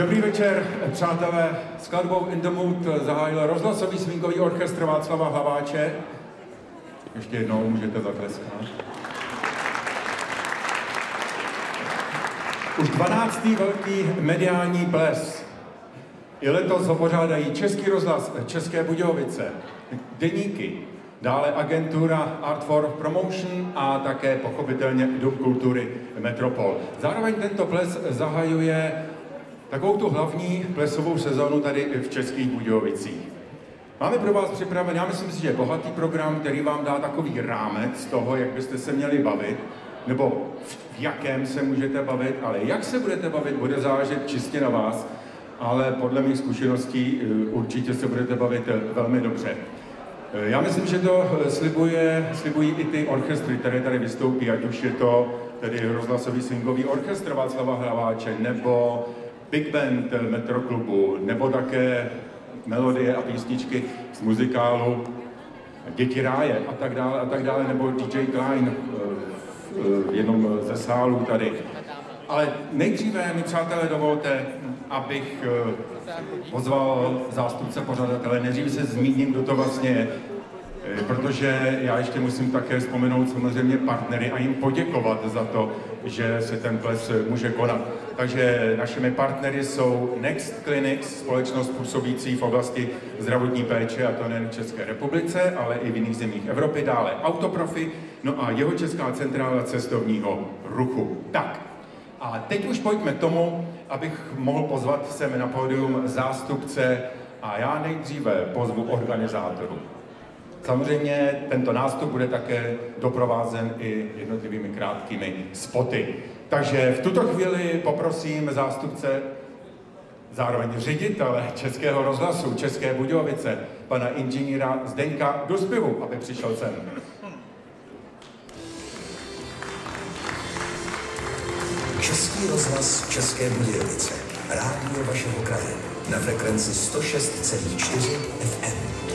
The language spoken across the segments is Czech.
Dobrý večer, přátelé. Skladbou In the Mood zahájil rozhlasový swingový orchestr Václava Hlaváče. Ještě jednou můžete zatleskat. Už 12. velký mediální ples. I letos ho pořádají Český rozhlas, České Budějovice, deníky, dále agentura Art for Promotion a také pochopitelně Dům kultury Metropol. Zároveň tento ples zahajuje takovou tu hlavní plesovou sezónu tady v Českých Budějovicích. Máme pro vás připraven, já myslím si, že bohatý program, který vám dá takový rámec toho, jak byste se měli bavit, nebo v jakém se můžete bavit, ale jak se budete bavit, bude záležet čistě na vás, ale podle mých zkušeností eh, určitě se budete bavit eh, velmi dobře. Eh, já myslím, že to slibuje, slibují i ty orchestry, které tady vystoupí, ať už je to tedy rozhlasový swingový orchestr Václava Hlaváče, nebo Big Band Metroklubu, nebo také melodie a písničky z muzikálu Děti ráje a tak dále a tak dále, nebo DJ Klein jenom ze sálu tady. Ale nejdříve mi, přátelé, dovolte, abych pozval zástupce pořadatele. Nejdřív se zmíním, kdo to vlastně je, protože já ještě musím také vzpomenout samozřejmě partnery a jim poděkovat za to, že se ten ples může konat. Takže našimi partnery jsou Next Clinics, společnost působící v oblasti zdravotní péče, a to nejen v České republice, ale i v jiných zemích Evropy, dále Autoprofi, no a jeho Česká centrála cestovního ruchu. Tak, a teď už pojďme tomu, abych mohl pozvat sem na pódium zástupce a já nejdříve pozvu organizátorů. Samozřejmě tento nástup bude také doprovázen i jednotlivými krátkými spoty. Takže v tuto chvíli poprosím zástupce, zároveň ředitele Českého rozhlasu České Budějovice, pana inženýra Zdenka Duspivu, aby přišel sem. Český rozhlas České Budějovice. Rádio vašeho kraje. Na frekvenci 106,4 FM.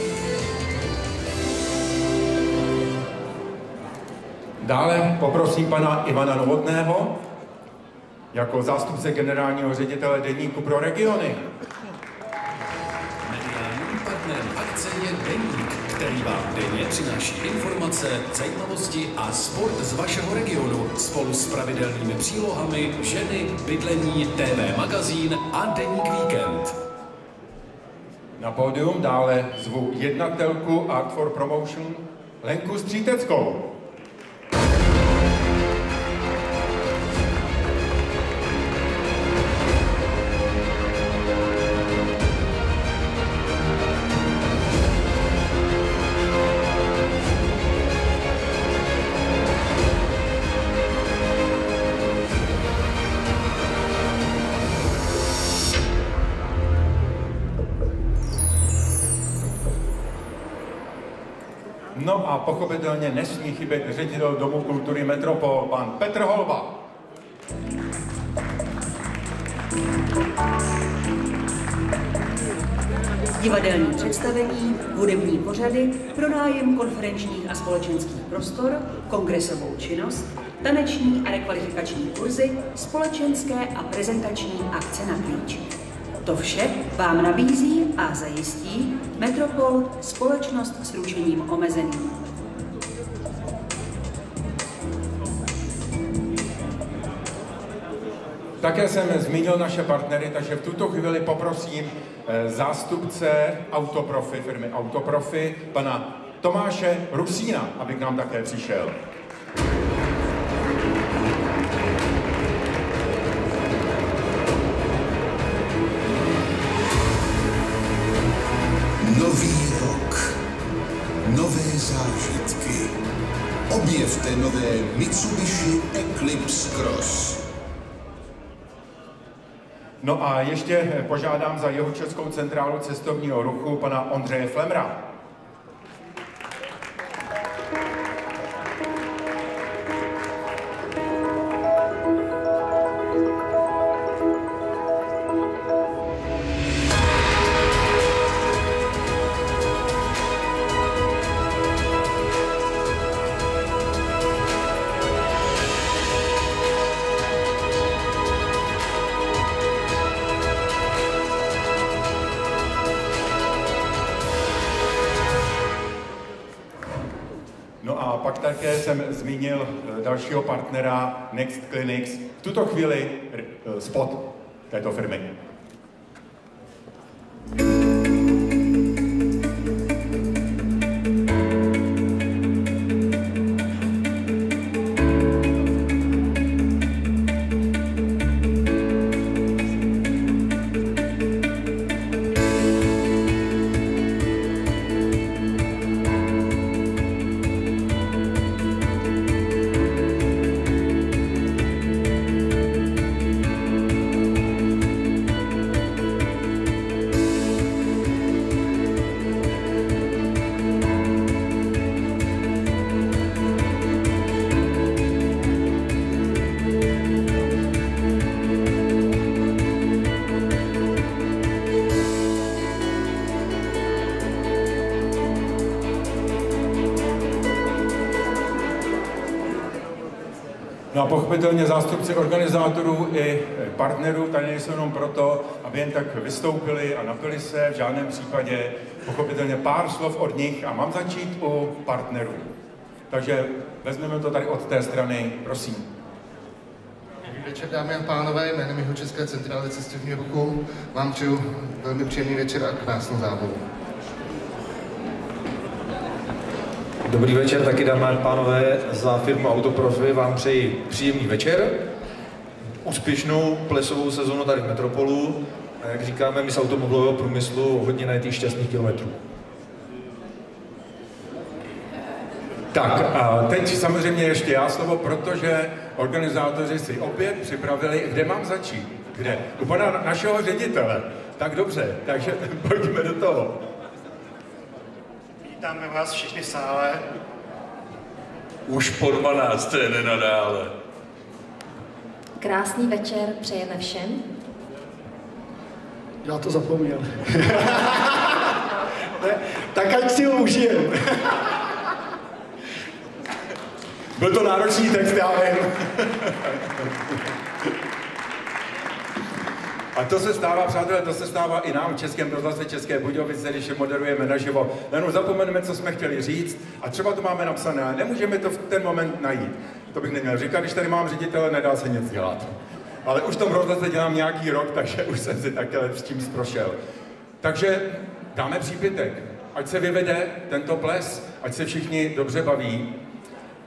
Dále poprosím pana Ivana Novotného jako zástupce generálního ředitele Deníku pro regiony. Mediálním partnerem akce je Deník, který vám denně přináší informace, zajímavosti a sport z vašeho regionu spolu s pravidelnými přílohami ženy, bydlení, TV magazín a Deník Víkend. Na pódium dále zvu jednatelku Art for Promotion Lenku Stříteckou. No a pochopitelně nesmí chybět ředitel Domu kultury Metropol, pan Petr Holba. Divadelní představení, hudební pořady, pronájem konferenčních a společenských prostor, kongresovou činnost, taneční a rekvalifikační kurzy, společenské a prezentační akce na klíč. To vše vám nabízí a zajistí Metropol společnost s ručením omezeným. Také jsem zmínil naše partnery, takže v tuto chvíli poprosím eh, zástupce Autoprofi, firmy Autoprofi, pana Tomáše Rusína, aby k nám také přišel. Eclipse Cross. No a ještě požádám za jeho Českou centrálu cestovního ruchu pana Ondřeje Flemra. Dalšího partnera Next Clinics. V tuto chvíli eh, spot této firmy. Pochopitelně zástupci organizátorů i partnerů tady nejsou jenom proto, aby jen tak vystoupili a napili se, v žádném případě. Pochopitelně pár slov od nich a mám začít u partnerů. Takže vezmeme to tady od té strany, prosím. Dobrý večer, dámy a pánové, jménem Jiho České centrály cestovního ruchu vám přeju velmi příjemný večer a krásnou zábavu. Dobrý večer taky dámy a pánové, za firmu Autoprofi vám přeji příjemný večer, úspěšnou plesovou sezonu tady v Metropolu a jak říkáme my z automobilového průmyslu hodně najetých šťastných kilometrů. Tak a teď samozřejmě ještě já slovo, protože organizátoři si opět připravili, kde mám začít. Kde? U pana našeho ředitele. Tak dobře, takže pojďme do toho. Vítáme vás všichni v sále. Už po 12. nenadále. Krásný večer přejeme všem. Já to zapomněl. ne, tak ať si ho užijem. Byl to náročný text, já vím. A to se stává, přátelé, to se stává i nám v Českém rozhlase České Budějovice, když je moderujeme naživo. Jenom zapomeneme, co jsme chtěli říct a třeba to máme napsané, ale nemůžeme to v ten moment najít. To bych neměl říkat, když tady mám ředitele, nedá se nic dělat. Ale už v tom rozhlase dělám nějaký rok, takže už jsem si takhle s tím prošel. Takže dáme přípitek. Ať se vyvede tento ples, ať se všichni dobře baví.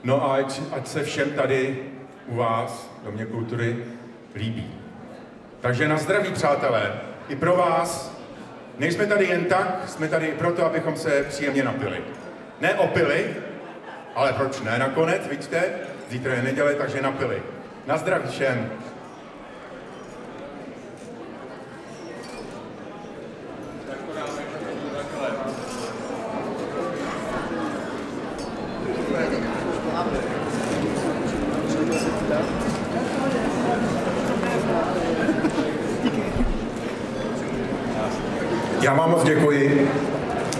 No a ať, ať se všem tady u vás, do mě kultury, líbí. Takže na zdraví, přátelé, i pro vás. Nejsme tady jen tak, jsme tady proto, abychom se příjemně napili. Ne opili, ale proč ne nakonec, vidíte? Zítra je neděle, takže napili. Na zdraví všem. Já vám moc děkuji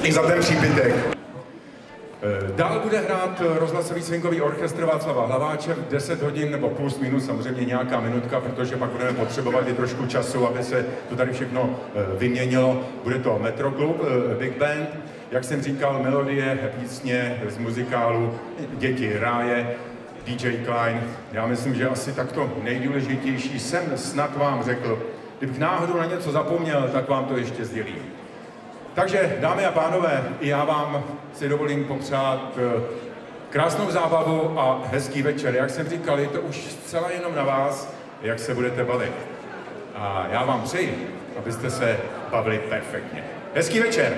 i za ten přípitek. Eh, Dál bude hrát rozhlasový svinkový orchestr Václava Hlaváče v 10 hodin nebo plus minus samozřejmě nějaká minutka, protože pak budeme potřebovat i trošku času, aby se to tady všechno eh, vyměnilo. Bude to Metro Club, eh, Big Band, jak jsem říkal, melodie, písně z muzikálu Děti ráje, DJ Klein. Já myslím, že asi takto nejdůležitější jsem snad vám řekl. Kdybych náhodou na něco zapomněl, tak vám to ještě sdělím. Takže, dámy a pánové, já vám si dovolím popřát eh, krásnou zábavu a hezký večer. Jak jsem říkal, je to už zcela jenom na vás, jak se budete bavit. A já vám přeji, abyste se bavili perfektně. Hezký večer!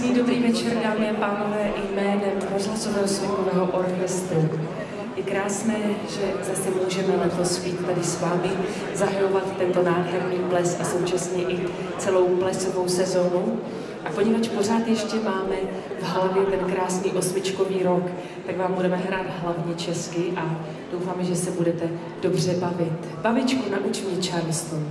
Krásný dobrý večer, dámy a pánové, jménem rozhlasového světového orchestru. Je krásné, že zase můžeme letos být tady s vámi, zahajovat tento nádherný ples a současně i celou plesovou sezónu. A poněvadž pořád ještě máme v hlavě ten krásný osmičkový rok, tak vám budeme hrát hlavně česky a doufáme, že se budete dobře bavit. Babičku, nauč mě Charleston.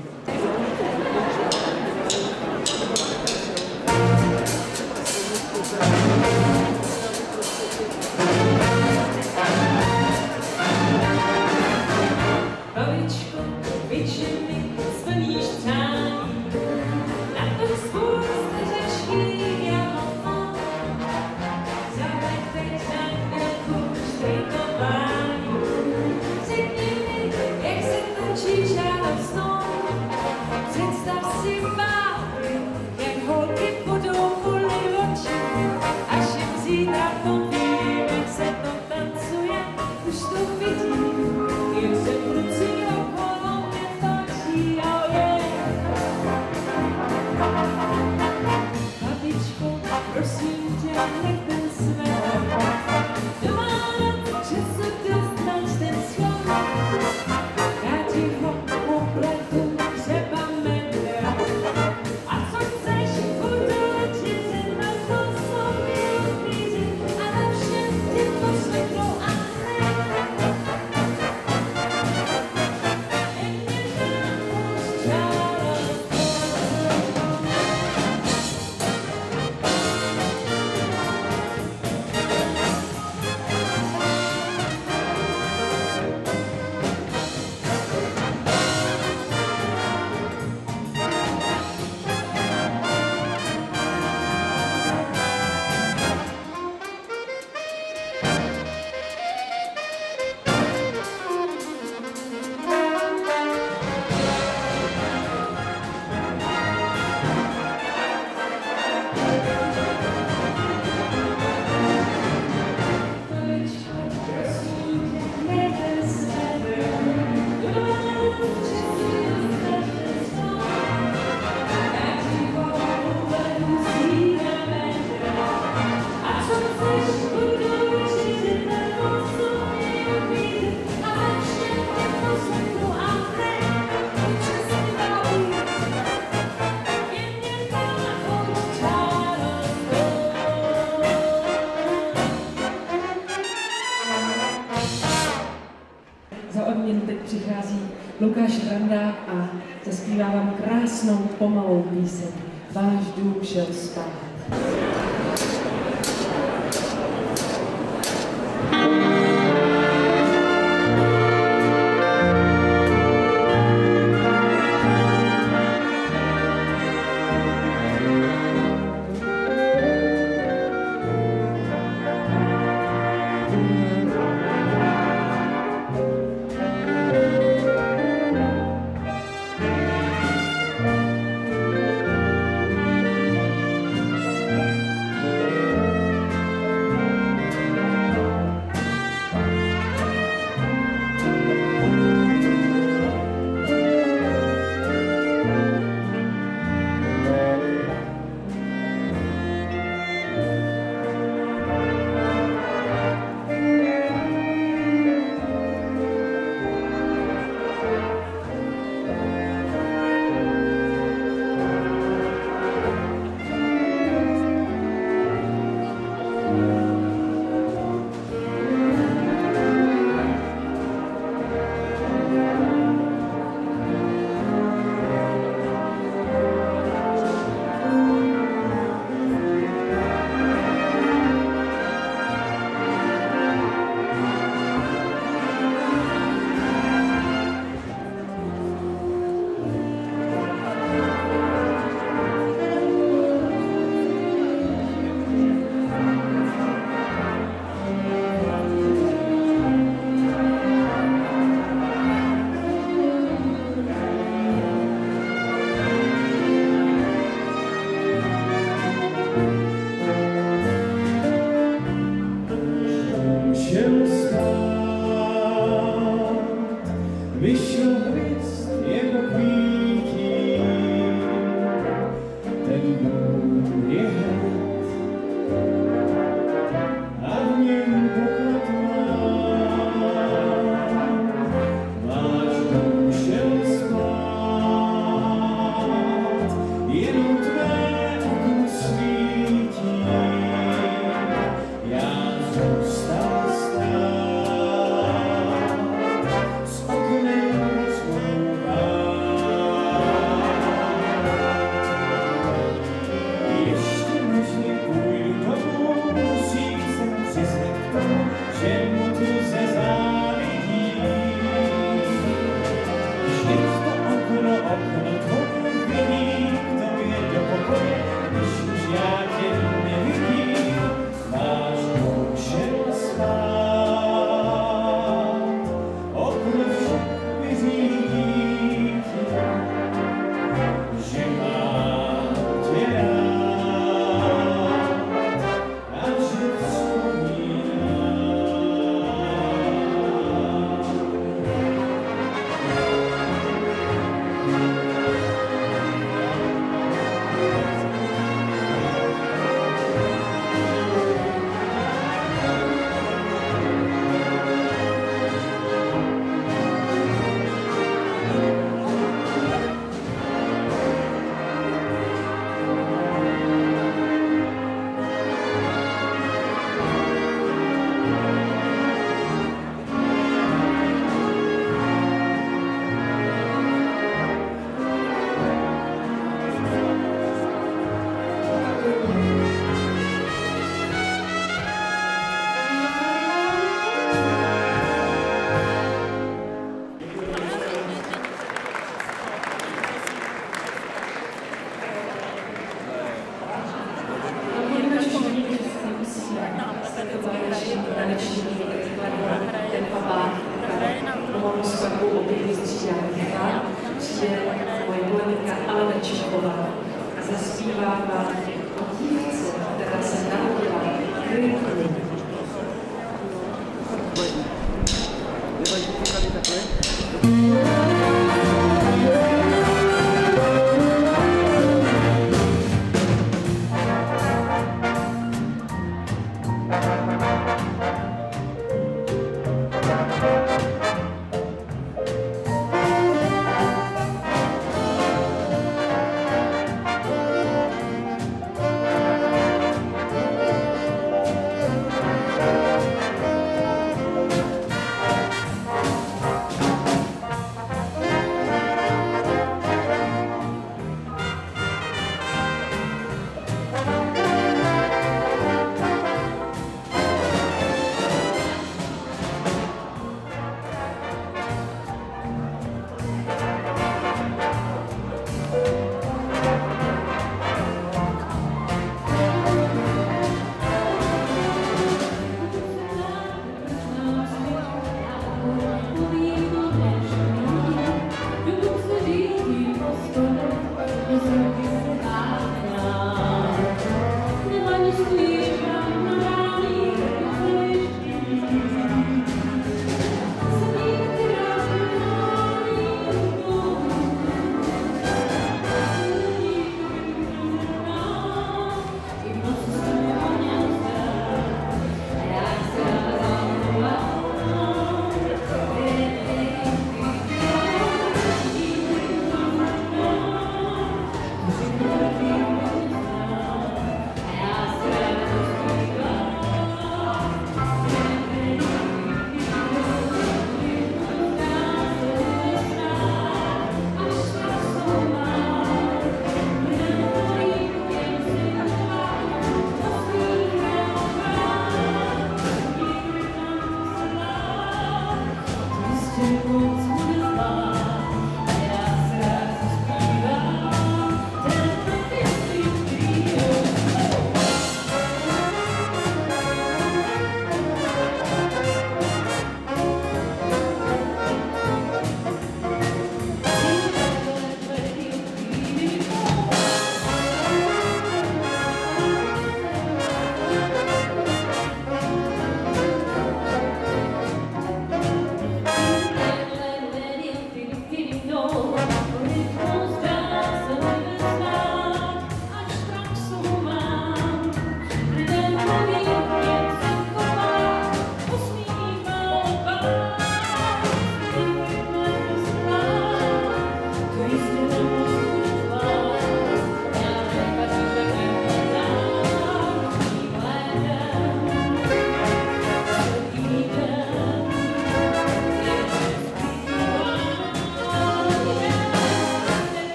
Zaspívá vám krásnou pomalou píseň. Váš dům šel spát.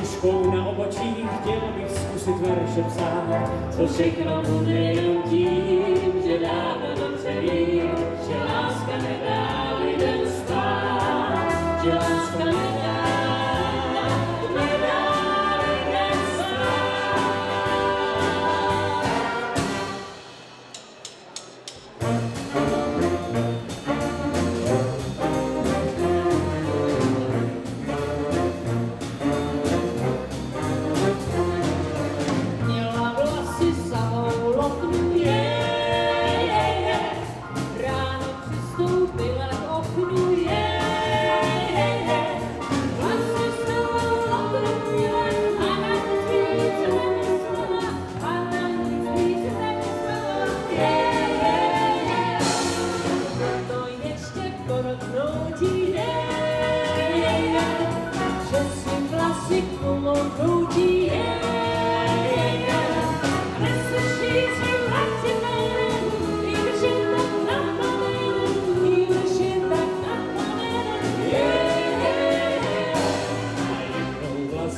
tuškou na obočí chtěl bych zkusit verše psát. To všechno bude jenom tím, že dávno celý, že láska nedá lidem spát, že láska nedá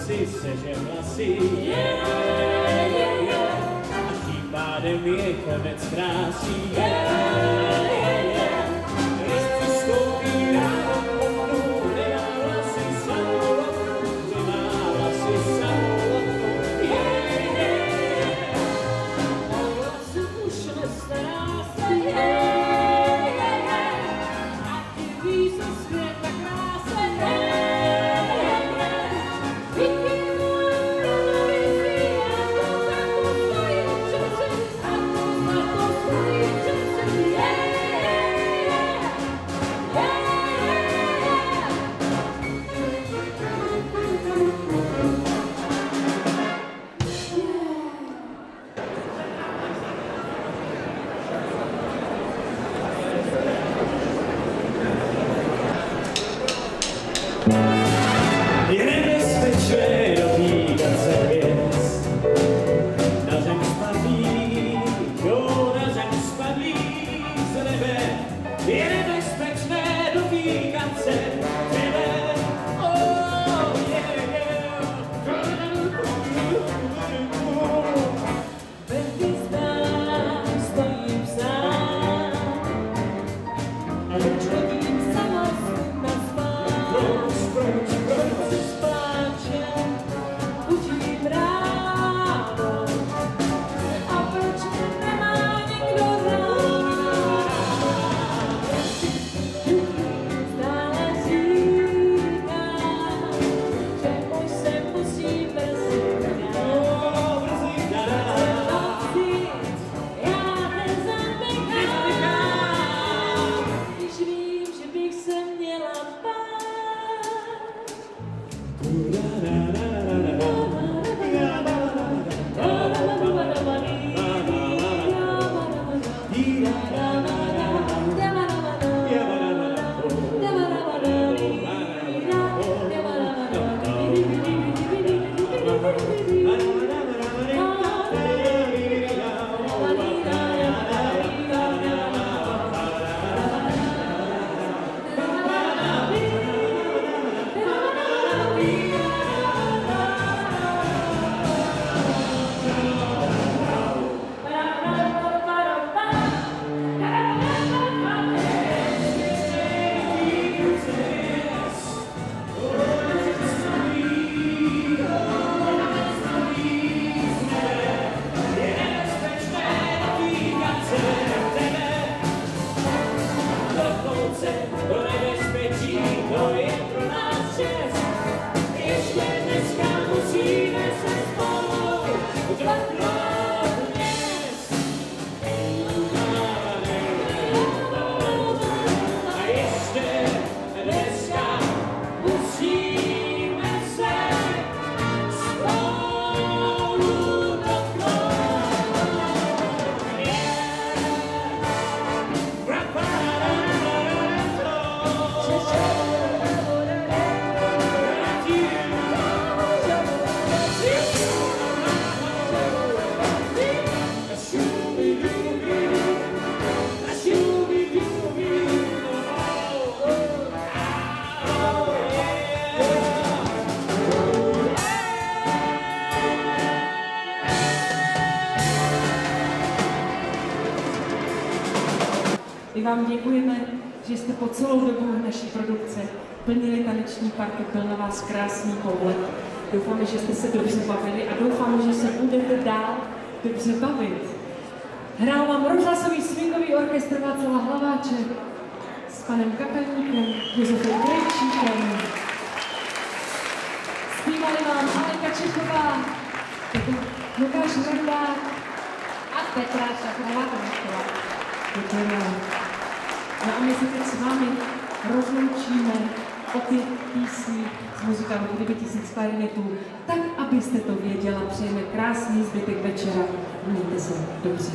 si sežem vlasy. Yeah, yeah, yeah. A tím pádem je konec krásí. Yeah, yeah. My vám děkujeme, že jste po celou dobu naší produkce plnili taneční parky, byl na vás krásný pohled. Doufáme, že jste se dobře bavili a doufáme, že se budete dál dobře bavit. Hrál vám rozhlasový swingový orchestr Václava Hlaváče s panem Kapelníkem, Josefem Krejčíkem. Zpívali vám Alenka Čechová, Lukáš Randák a Petra Šachrová. Děkujeme. No a my se teď s vámi rozloučíme o ty písní z Kdyby tisíc klarinetů, tak abyste to věděla. Přejeme krásný zbytek večera. Mějte se dobře.